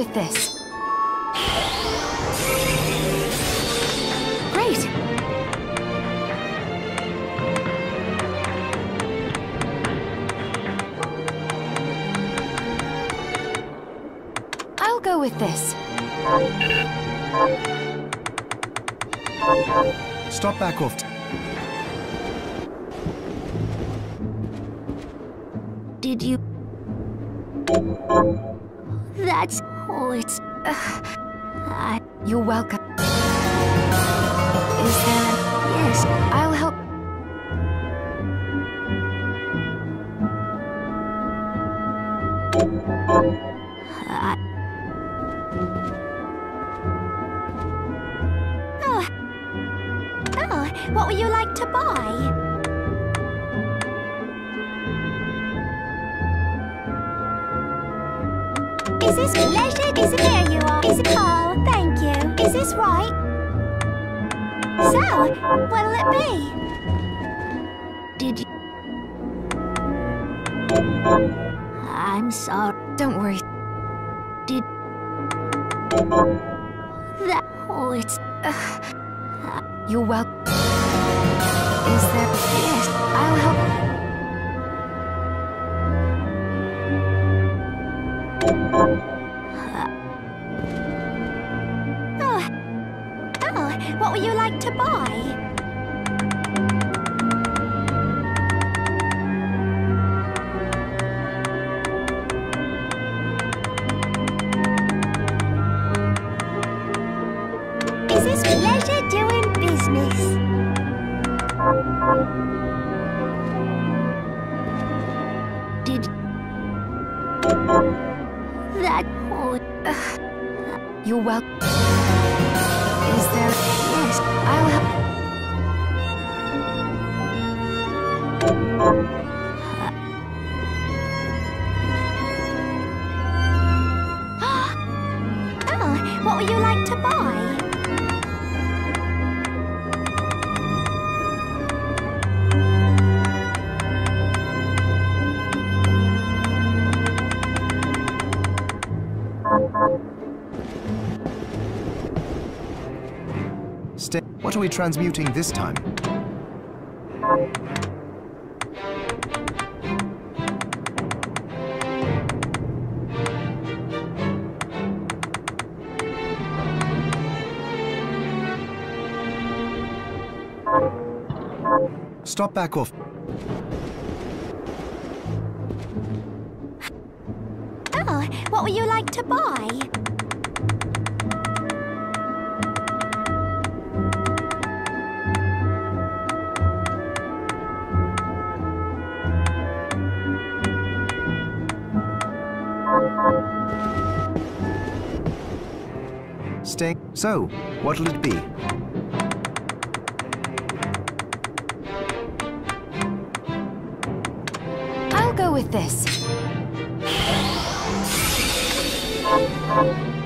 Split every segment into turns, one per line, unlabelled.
with this. Great! I'll go with this.
Stop back off.
Did you... That's... Oh, it's... Uh, I...
You're welcome. Is there...
Yes,
I'll help.
This right? So, what'll it be? Did you... I'm sorry.
Don't worry.
Did... That... Oh, it's...
You're welcome. Is there...
Yes,
I'll help.
Oh,
You're welcome. Is there...
yes.
I'll help.
What
are we transmuting this time? Stop back off. Stay. So, what'll it be?
I'll go with this.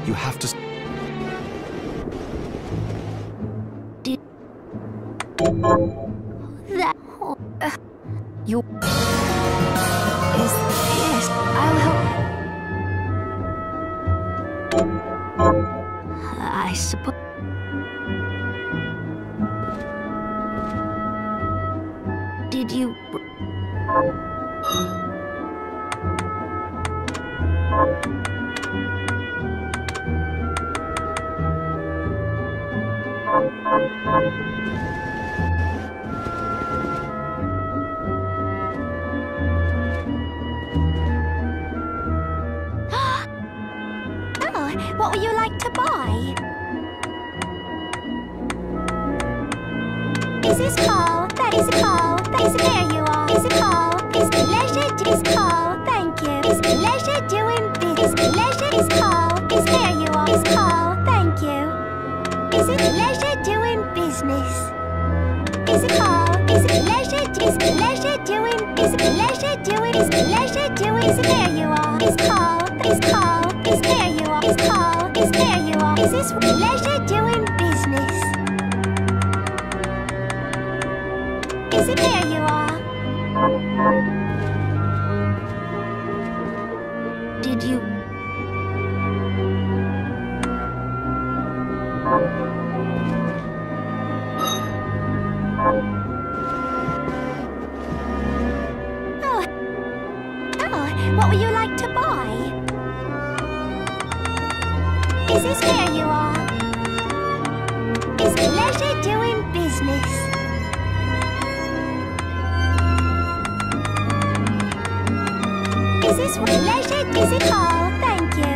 You have to.
That?
You... Is...
yes.
I'll help.
I suppose. Did you? Oh, what would you like to buy? Is this Carl? That is Carl. That is there you are. Is it Carl? Is leisure is Carl? Thank you. Is leisure doing business? Is leisure is Carl? Is there you are. Is Carl? Thank you. Is it leisure doing business? Is it Carl? Is it leisure? Doing? Is it leisure doing? Is leisure doing? Is there you are? Is Carl? Is Carl? Is there you are? Is Carl? Is there you are? Is this leisure Is
here you are? Is pleasure doing business? Is this leisure? Is it all? Thank you.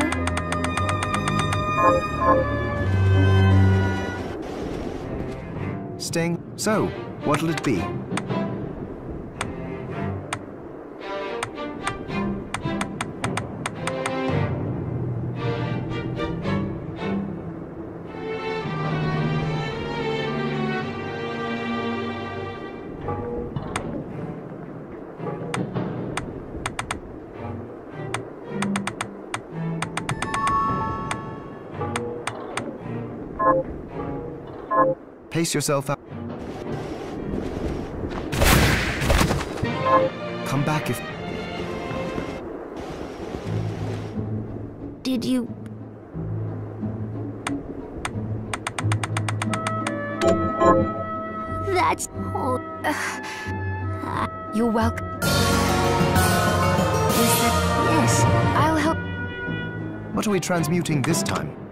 Sting. So, what'll it be? Pace yourself out. Come back if.
Did you... That's... Oh,
You're welcome. Yes, I'll help.
What are we transmuting this time?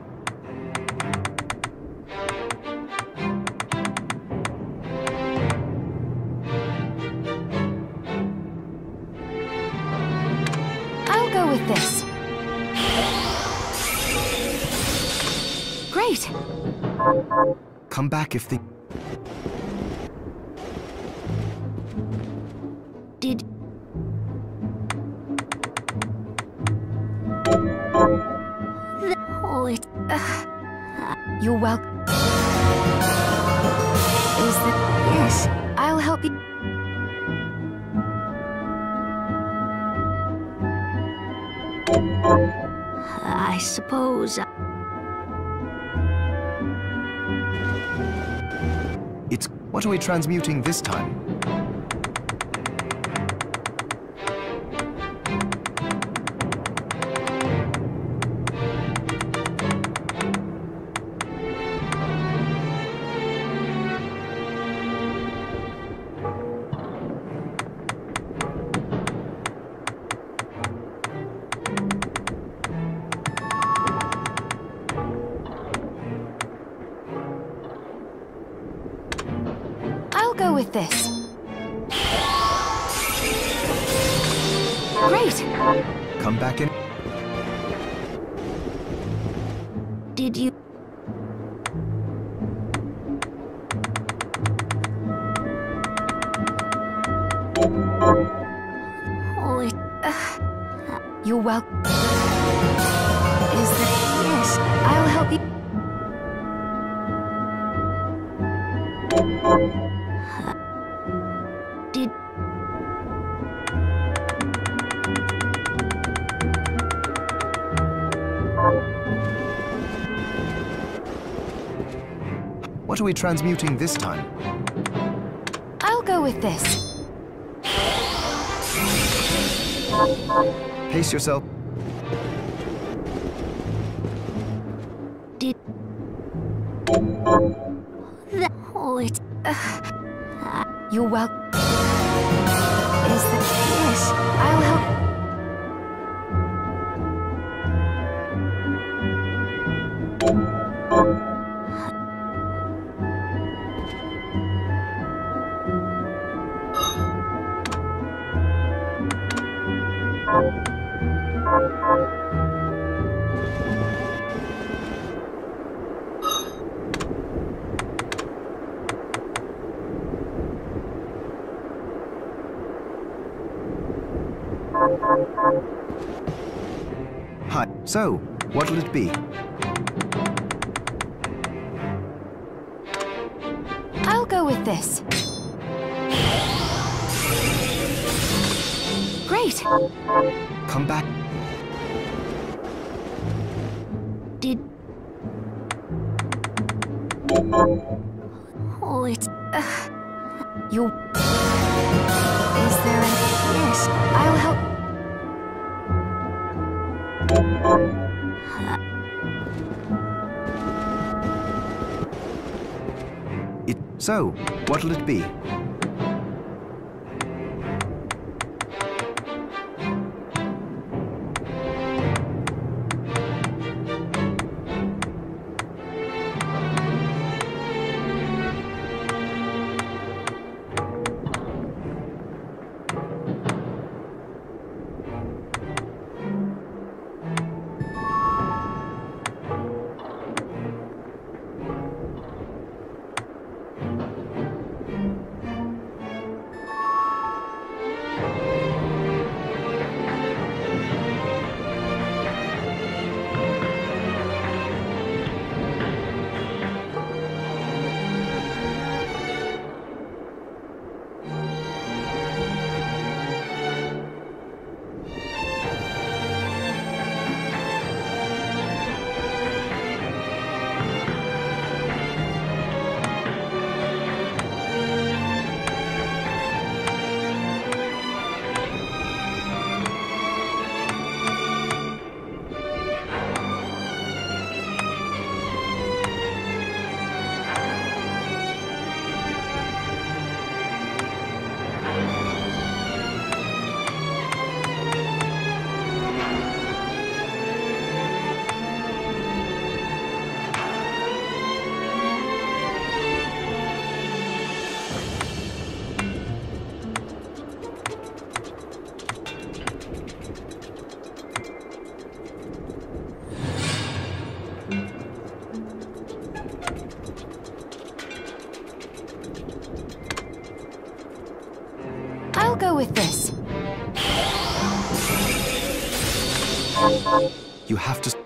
Come back if the.
did... The... Oh, it...
Uh, you're welcome. Is that... Yes, I'll help you.
I suppose...
It's. What are we transmuting this time?
Did you... Oh, uh, it...
You're welcome. Is that... Yes, I'll help you.
What are we transmuting this time?
I'll go with this.
Pace yourself. So, what'll it be?
I'll go with this. Great.
Come back.
Did... Oh, it's...
Uh, you. Is there a... Yes, I'll help.
So, what'll it be?
I'll go with this.
You have to.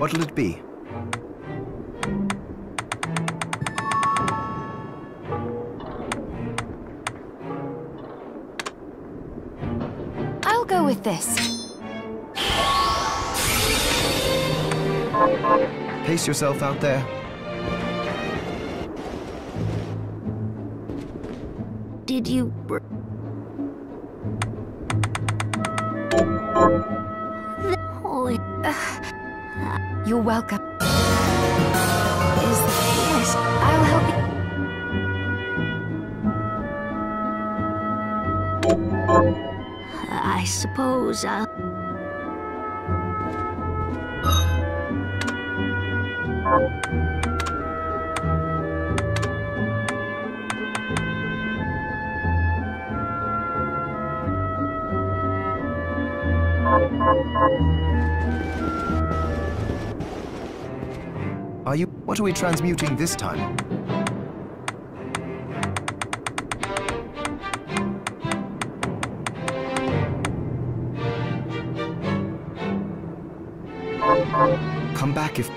What'll it be?
I'll go with this.
Pace yourself out there.
did you?
You're welcome. Yes. I'll help you.
I suppose I'll.
Are you. What are we transmuting this time? Come back if.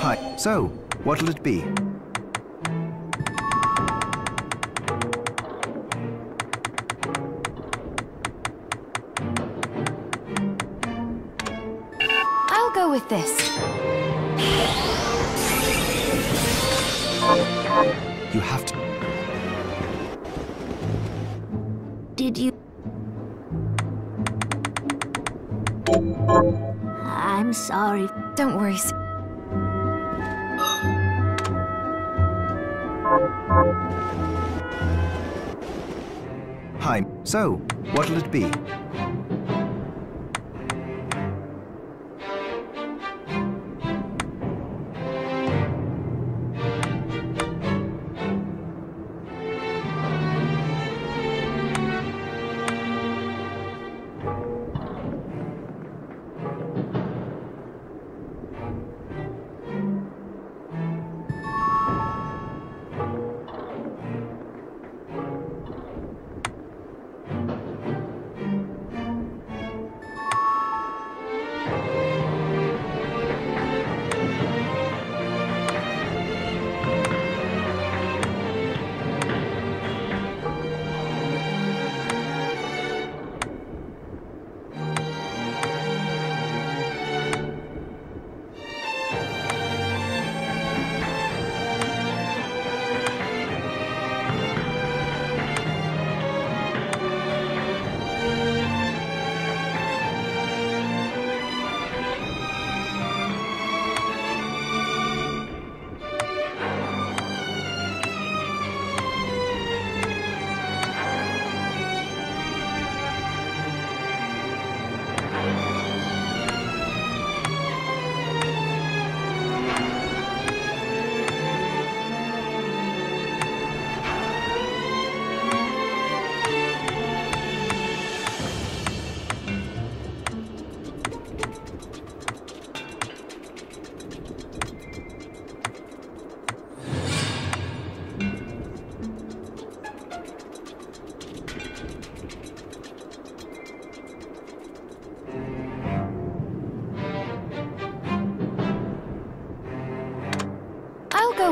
Hi. So, what'll it be?
This.
You have to.
Did you? I'm sorry.
Don't worry.
Hi. So, what'll it be?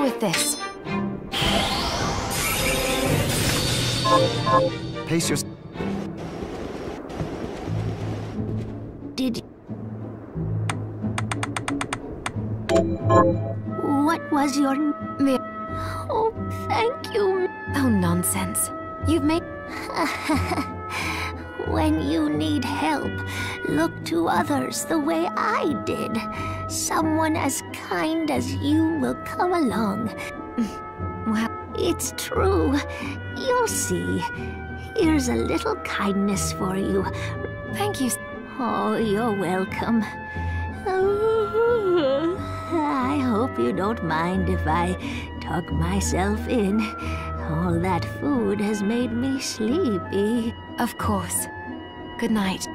With this.
Pace your...
Did. What was your. Oh, thank you.
Oh, nonsense. You've made.
When you need help, look to others the way I did. Someone as kind as you will come along.
Well,
It's true. You'll see. Here's a little kindness for you.
thank you.
Oh, you're welcome. I hope you don't mind if I tuck myself in. All that food has made me sleepy.
Of course. Good night.